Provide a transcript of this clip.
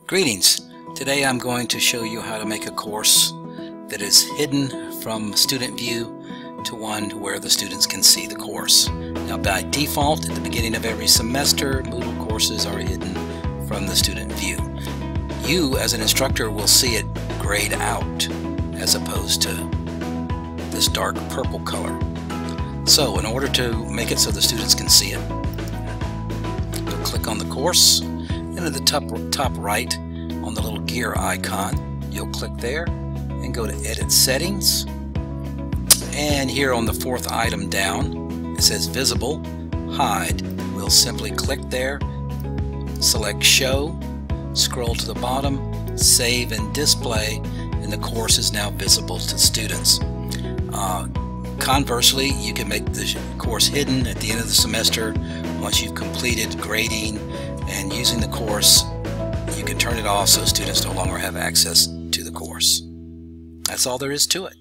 Greetings. Today I'm going to show you how to make a course that is hidden from student view to one where the students can see the course. Now by default at the beginning of every semester Moodle courses are hidden from the student view. You as an instructor will see it grayed out as opposed to this dark purple color. So in order to make it so the students can see it, click on the course and at the top, top right on the little gear icon, you'll click there and go to Edit Settings. And here on the fourth item down, it says Visible, Hide. We'll simply click there, select Show, scroll to the bottom, Save and Display, and the course is now visible to students. Uh, conversely, you can make the course hidden at the end of the semester once you've completed grading and using the course you can turn it off so students no longer have access to the course. That's all there is to it.